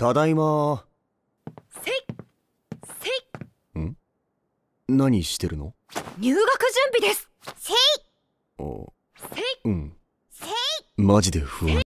ただいま。せいせい。ん？何してるの？入学準備です。せい。お。せい。うん。せい。マジで不安。